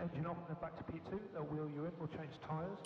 engine and then back to P2. They'll wheel you in, we'll change tyres.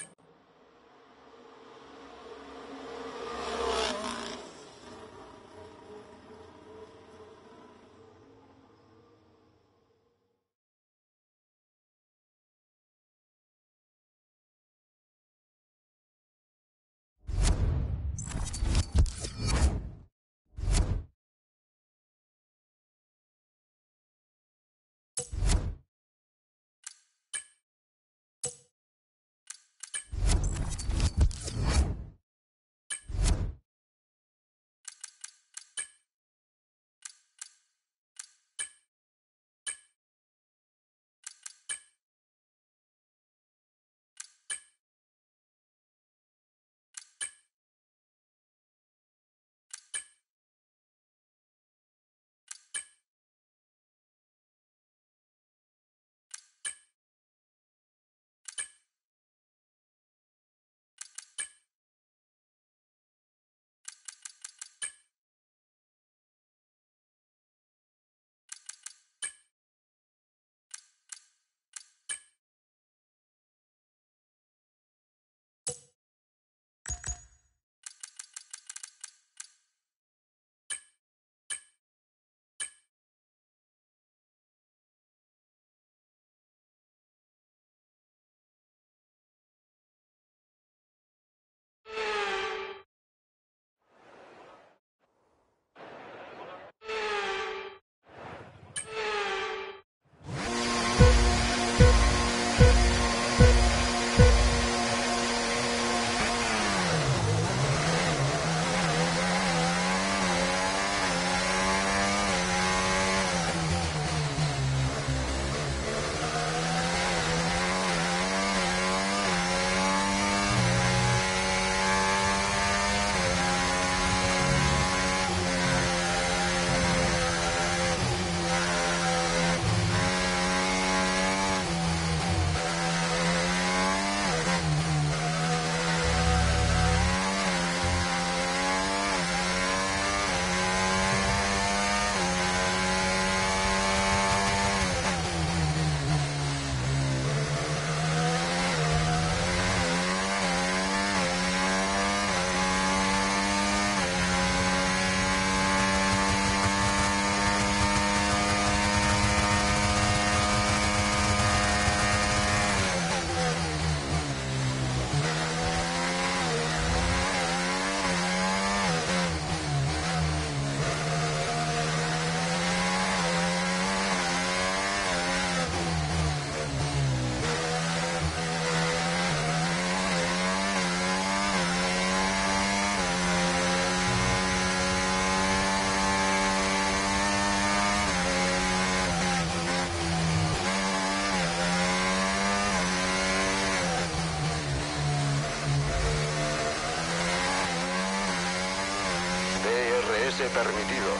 Permitido.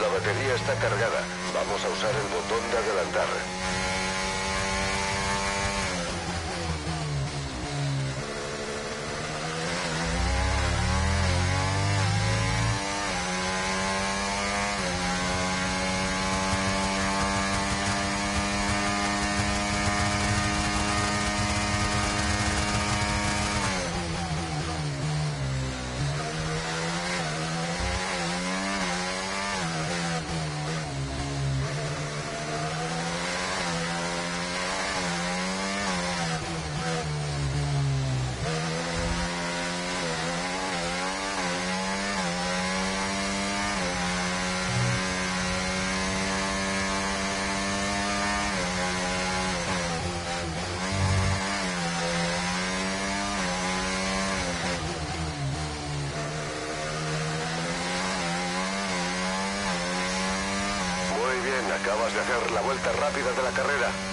La batería está cargada. Vamos a usar el botón de adelantar. Muy bien, acabas de hacer la vuelta rápida de la carrera.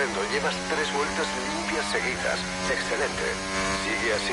Llevas tres vueltas limpias seguidas. Excelente. Sigue así.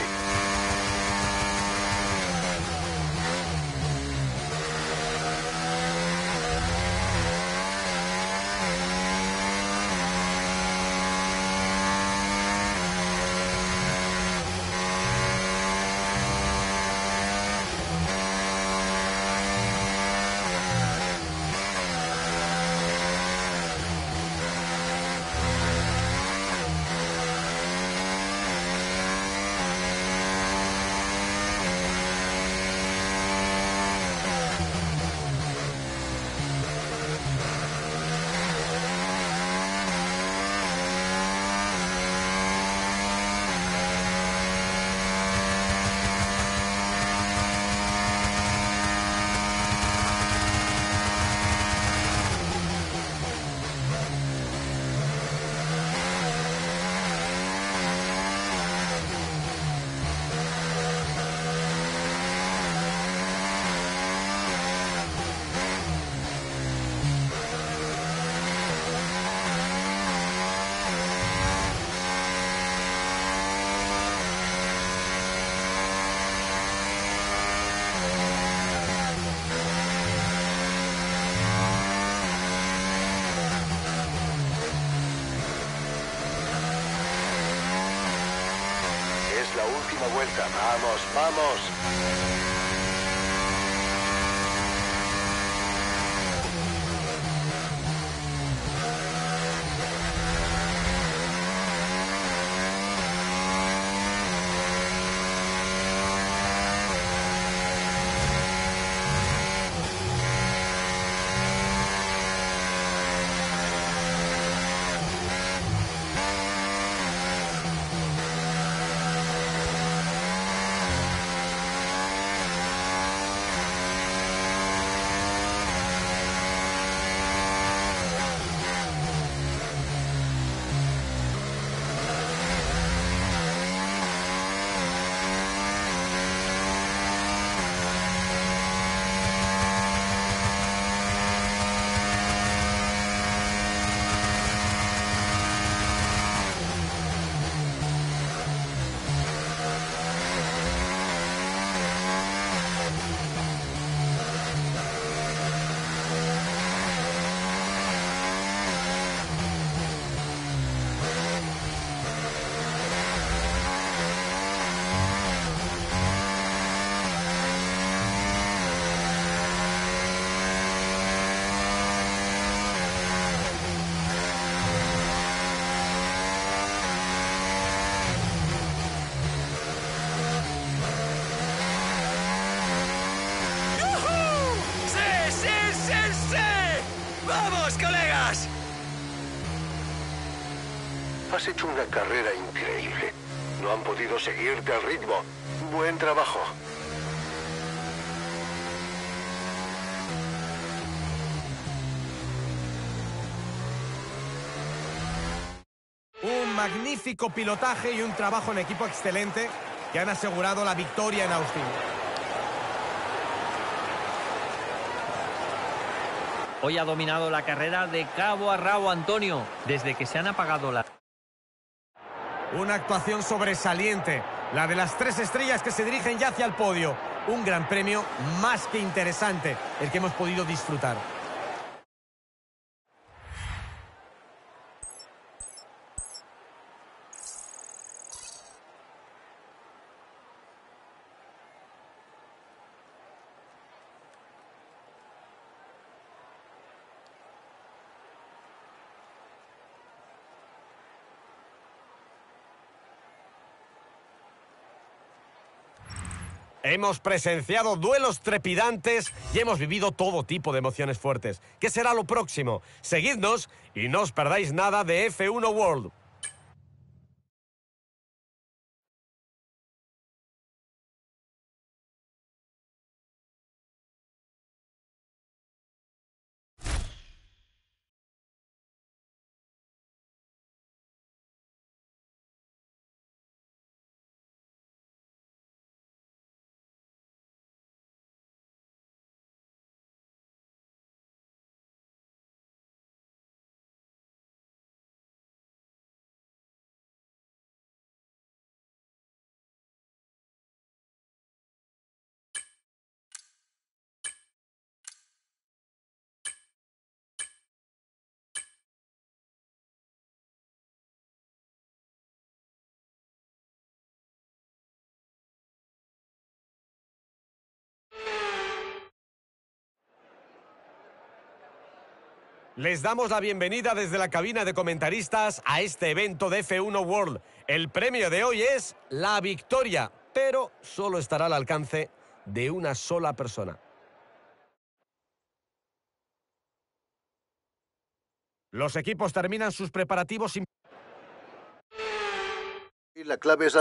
Es la última vuelta. Vamos, vamos. ¡Sí, sí, sí, sí! ¡Vamos, colegas! Has hecho una carrera increíble. No han podido seguirte al ritmo. Buen trabajo. Un magnífico pilotaje y un trabajo en equipo excelente que han asegurado la victoria en Austin. Hoy ha dominado la carrera de cabo a rabo Antonio, desde que se han apagado las... Una actuación sobresaliente, la de las tres estrellas que se dirigen ya hacia el podio. Un gran premio más que interesante, el que hemos podido disfrutar. Hemos presenciado duelos trepidantes y hemos vivido todo tipo de emociones fuertes. ¿Qué será lo próximo? Seguidnos y no os perdáis nada de F1 World. Les damos la bienvenida desde la cabina de comentaristas a este evento de F1 World. El premio de hoy es la victoria, pero solo estará al alcance de una sola persona. Los equipos terminan sus preparativos. Y la clave es...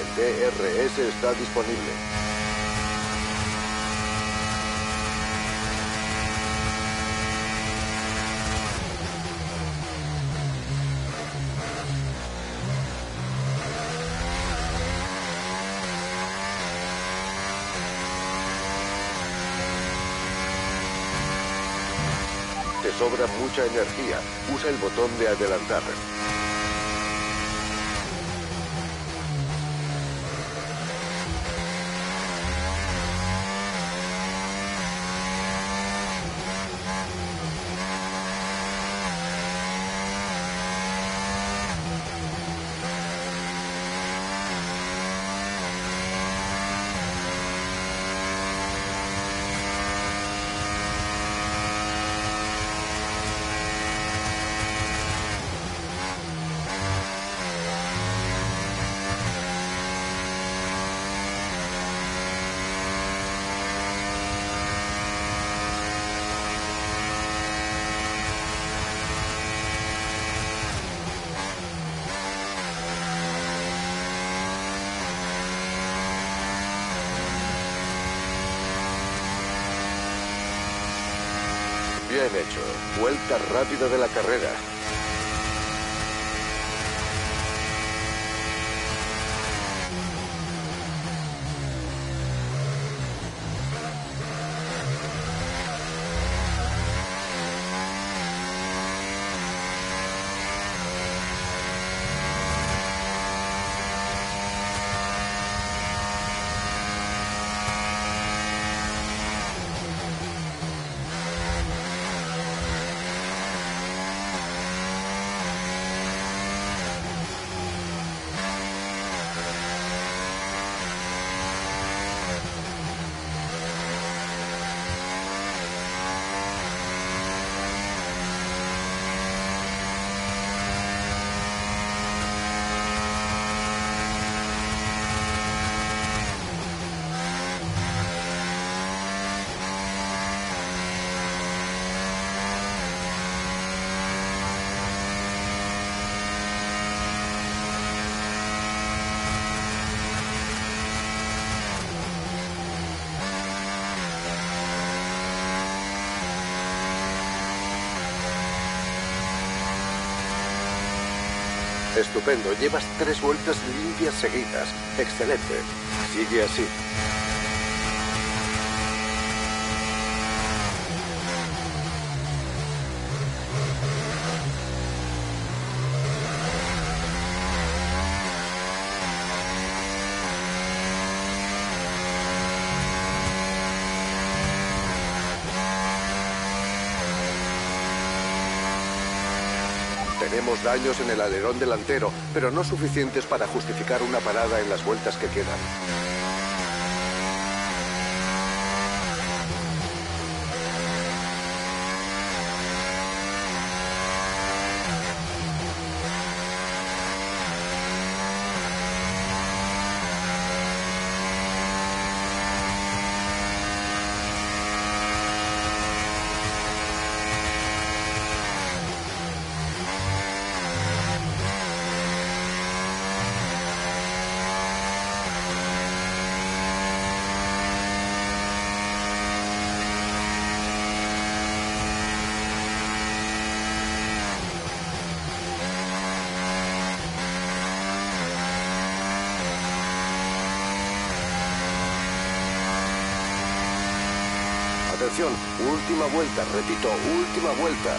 El DRS está disponible. Te sobra mucha energía. Usa el botón de adelantar. Bien hecho. Vuelta rápida de la carrera. Estupendo, llevas tres vueltas limpias seguidas. Excelente. Sigue así. Tenemos daños en el alerón delantero, pero no suficientes para justificar una parada en las vueltas que quedan. Última vuelta, repito, última vuelta.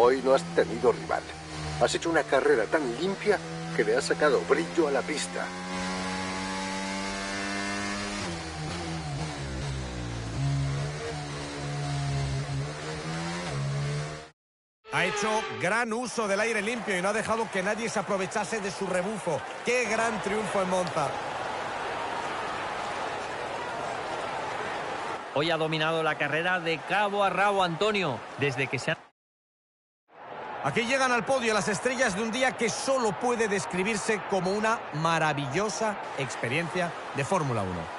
Hoy no has tenido rival. Has hecho una carrera tan limpia que le has sacado brillo a la pista. Ha hecho gran uso del aire limpio y no ha dejado que nadie se aprovechase de su rebufo. ¡Qué gran triunfo en Monza! Hoy ha dominado la carrera de cabo a rabo Antonio, desde que se ha... Aquí llegan al podio las estrellas de un día que solo puede describirse como una maravillosa experiencia de Fórmula 1.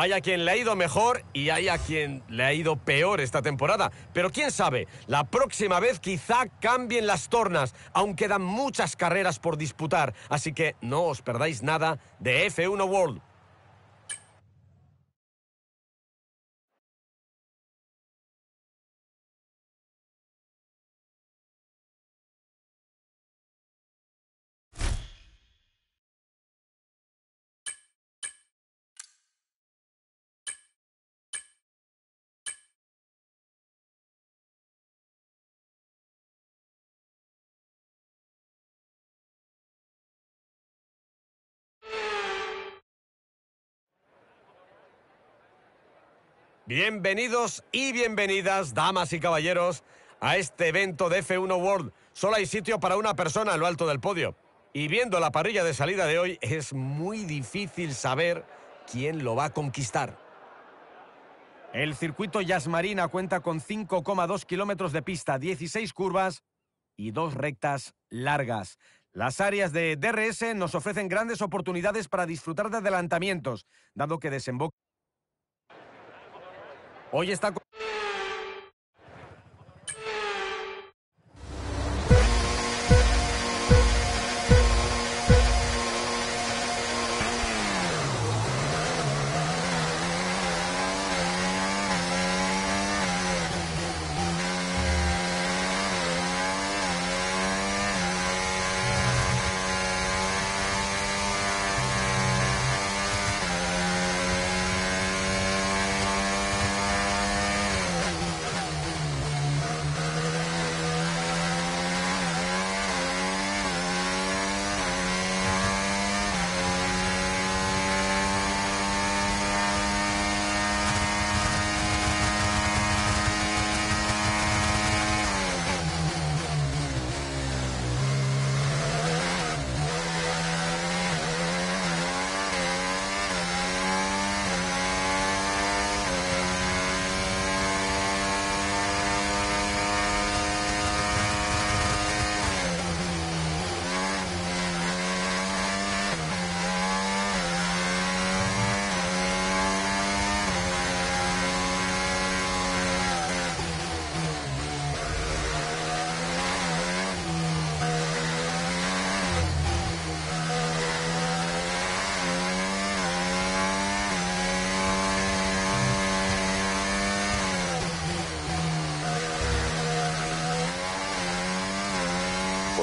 Hay a quien le ha ido mejor y hay a quien le ha ido peor esta temporada. Pero quién sabe, la próxima vez quizá cambien las tornas. Aún quedan muchas carreras por disputar. Así que no os perdáis nada de F1 World. Bienvenidos y bienvenidas, damas y caballeros, a este evento de F1 World. Solo hay sitio para una persona en lo alto del podio. Y viendo la parrilla de salida de hoy, es muy difícil saber quién lo va a conquistar. El circuito Yas Marina cuenta con 5,2 kilómetros de pista, 16 curvas y dos rectas largas. Las áreas de DRS nos ofrecen grandes oportunidades para disfrutar de adelantamientos, dado que desemboca Hoy está...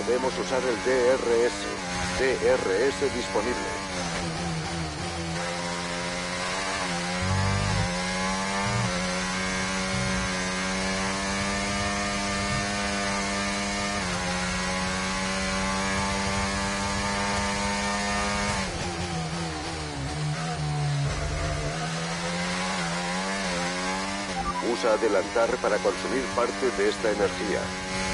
podemos usar el DRS. DRS disponible. Usa adelantar para consumir parte de esta energía.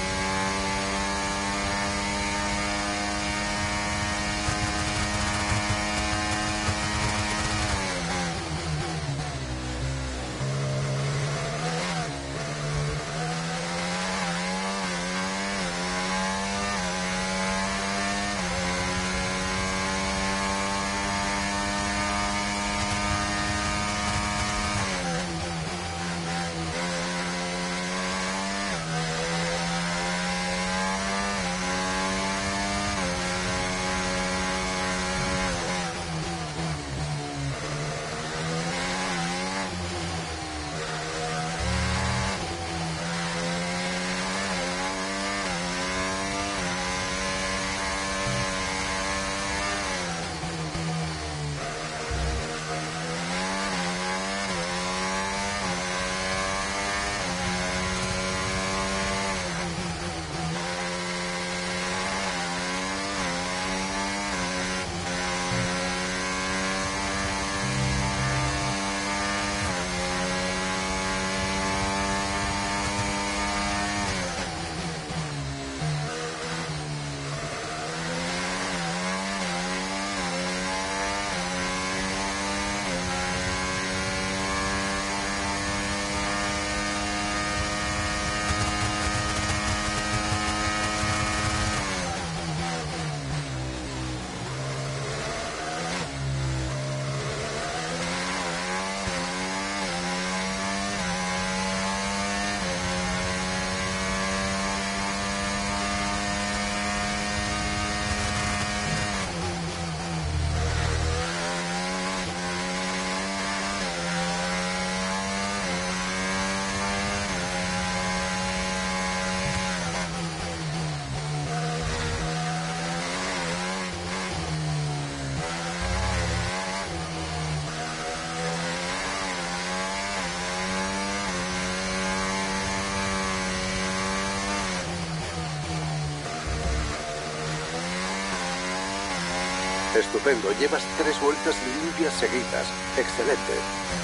Estupendo, llevas tres vueltas limpias seguidas. Excelente.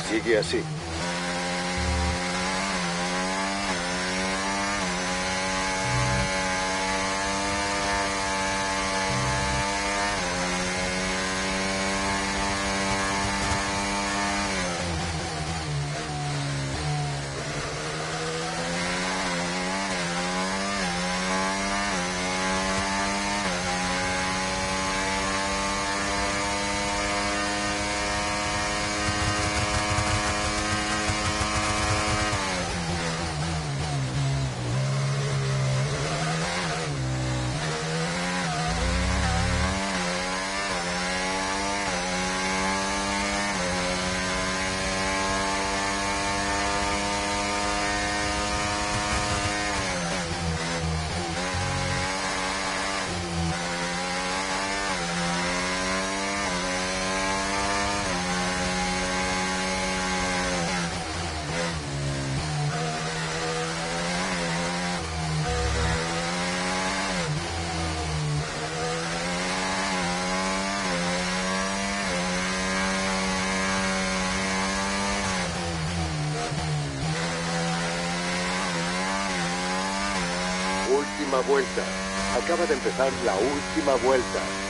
Sigue así. Última vuelta. Acaba de empezar la última vuelta.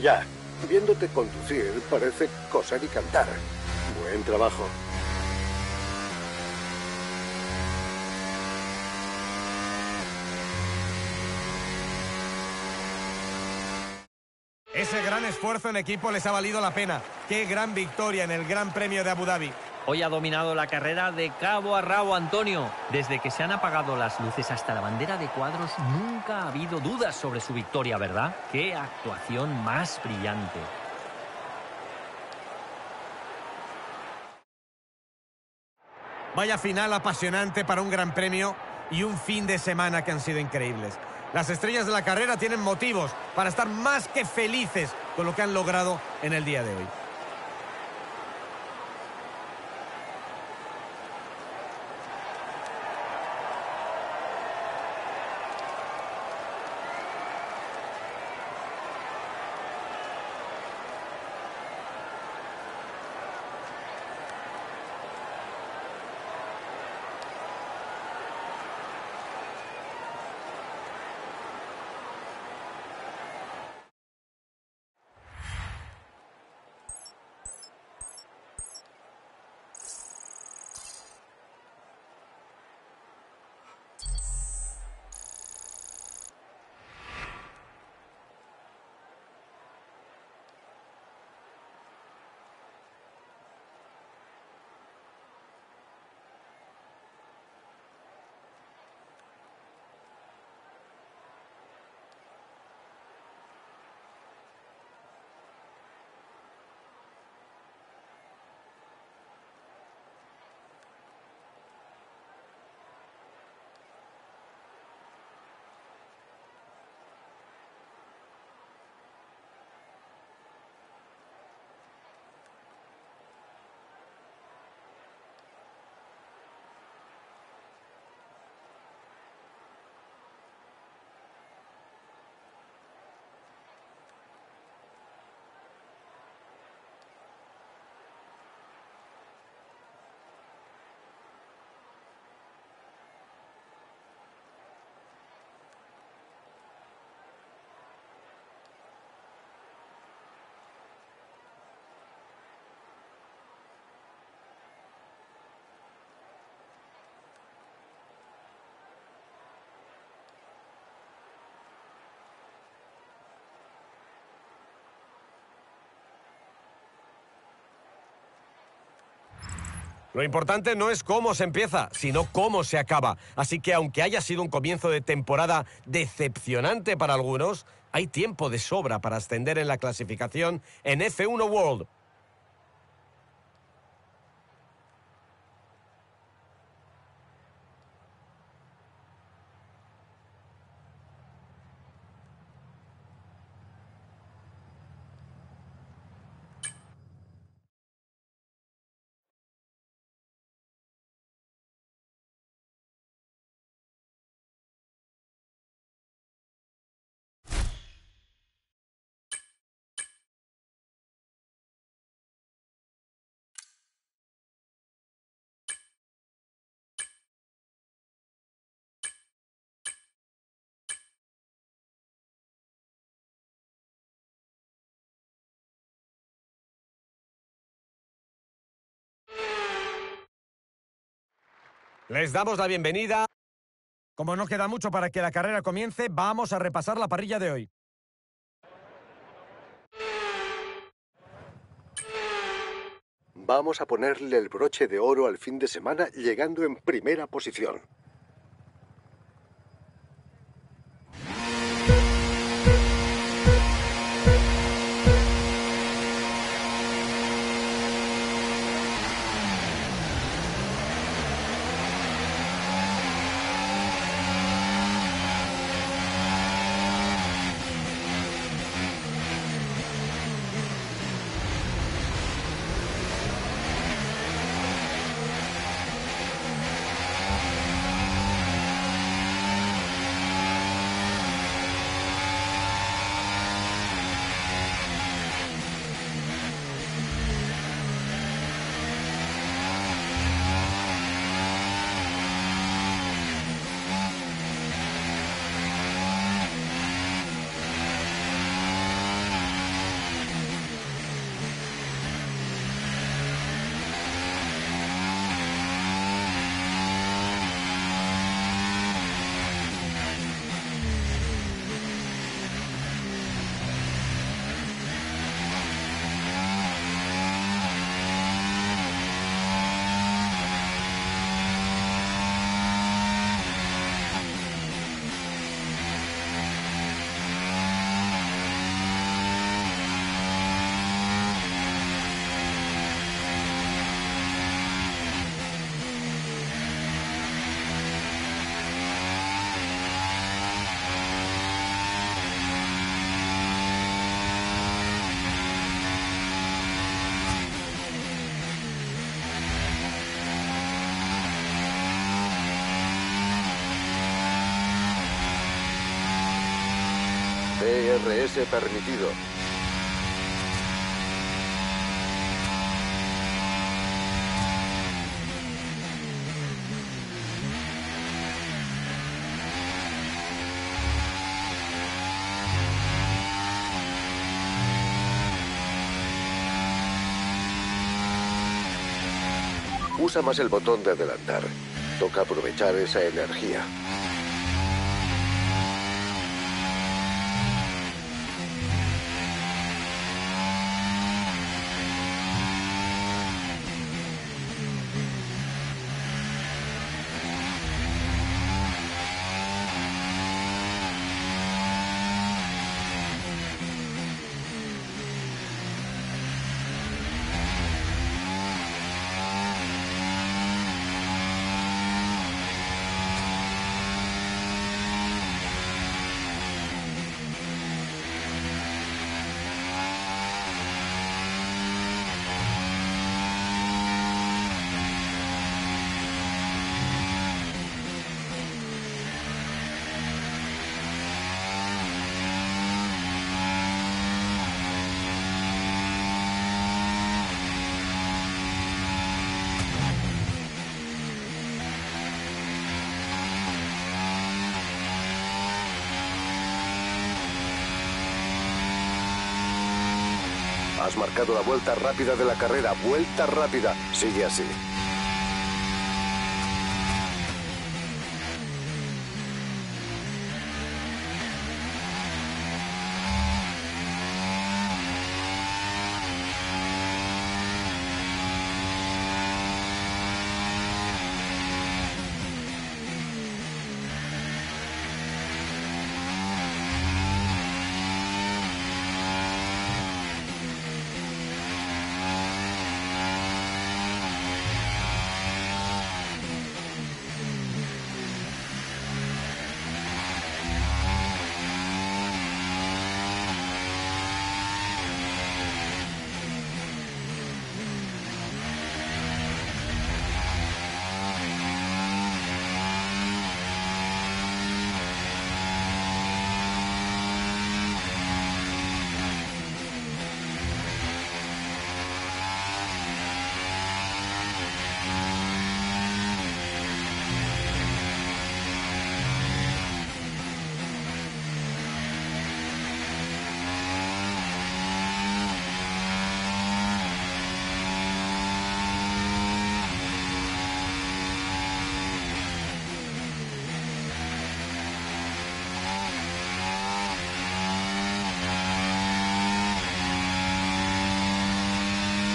Ya. Viéndote conducir parece coser y cantar. Buen trabajo. Ese gran esfuerzo en equipo les ha valido la pena. Qué gran victoria en el Gran Premio de Abu Dhabi. Hoy ha dominado la carrera de cabo a rabo Antonio. Desde que se han apagado las luces hasta la bandera de cuadros, nunca ha habido dudas sobre su victoria, ¿verdad? ¡Qué actuación más brillante! Vaya final apasionante para un gran premio y un fin de semana que han sido increíbles. Las estrellas de la carrera tienen motivos para estar más que felices con lo que han logrado en el día de hoy. Lo importante no es cómo se empieza, sino cómo se acaba. Así que aunque haya sido un comienzo de temporada decepcionante para algunos, hay tiempo de sobra para ascender en la clasificación en F1 World. Les damos la bienvenida. Como no queda mucho para que la carrera comience, vamos a repasar la parrilla de hoy. Vamos a ponerle el broche de oro al fin de semana llegando en primera posición. DRS permitido. Usa más el botón de adelantar. Toca aprovechar esa energía. Has marcado la vuelta rápida de la carrera. Vuelta rápida. Sigue así.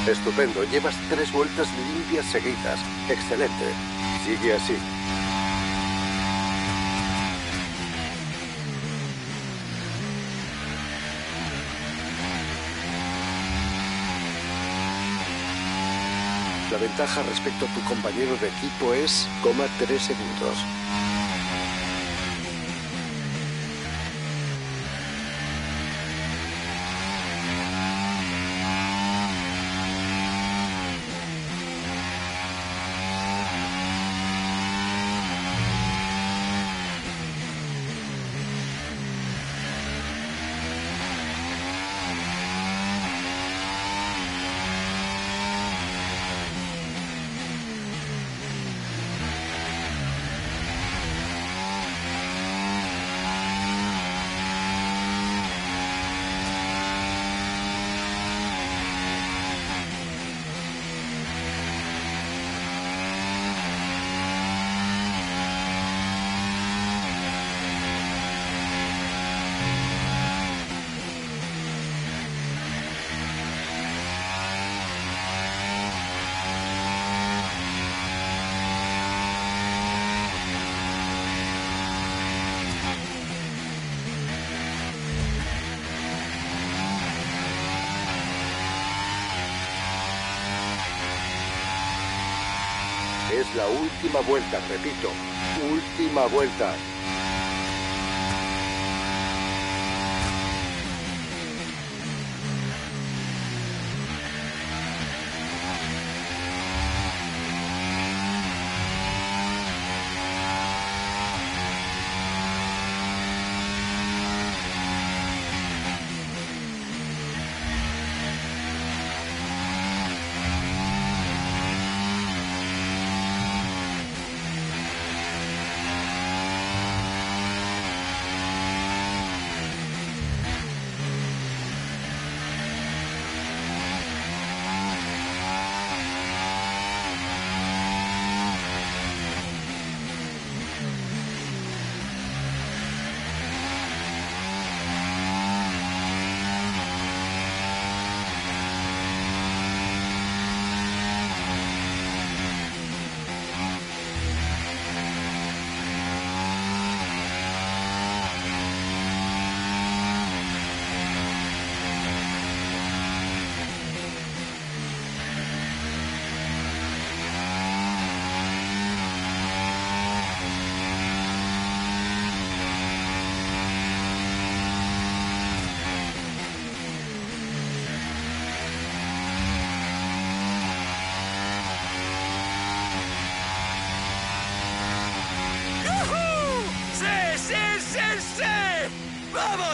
Estupendo, llevas tres vueltas limpias seguidas. Excelente. Sigue así. La ventaja respecto a tu compañero de equipo es, coma, tres segundos. La última vuelta, repito. Última vuelta.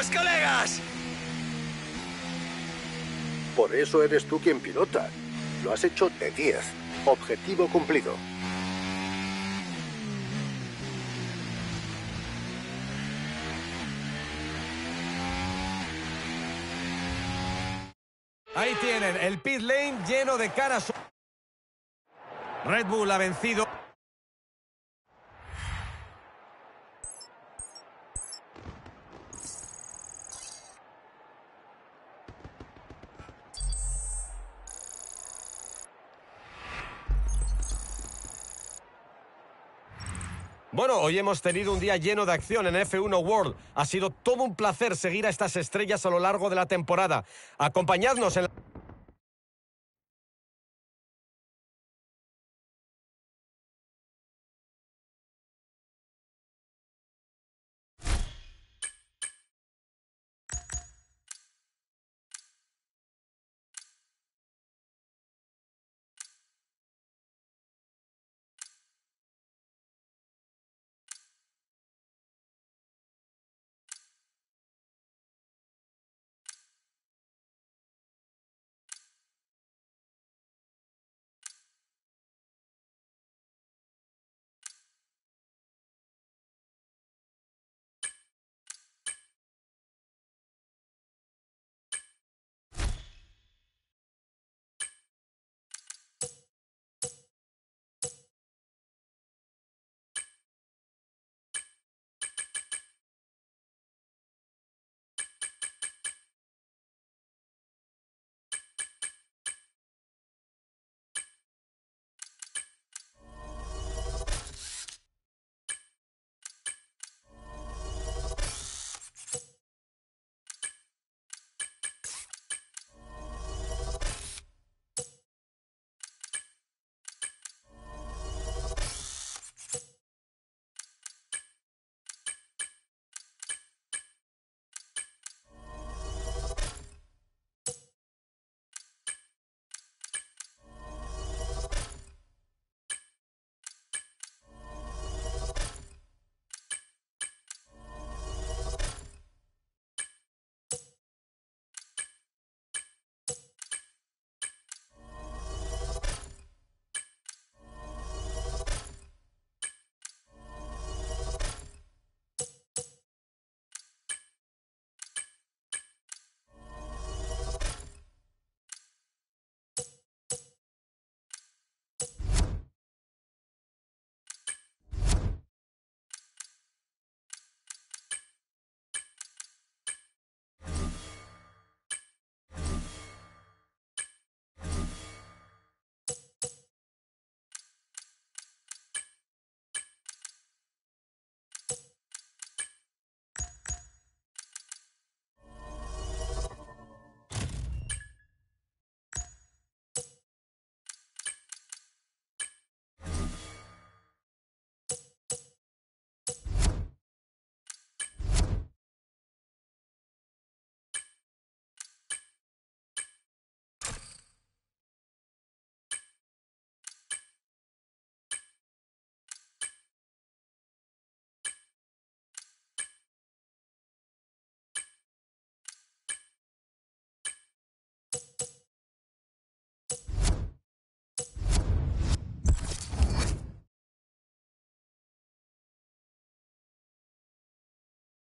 ¡Vamos, colegas! Por eso eres tú quien pilota. Lo has hecho de 10. Objetivo cumplido. Ahí tienen el pit lane lleno de caras. Red Bull ha vencido. Hoy hemos tenido un día lleno de acción en F1 World. Ha sido todo un placer seguir a estas estrellas a lo largo de la temporada. Acompañadnos en la...